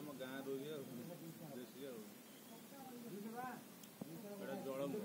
ଆମ ଗାଁ ରୋଇ ଆଉ ଦେଶୀ ଆଉ ଏଇଟା ଜଳ ଅଧିକ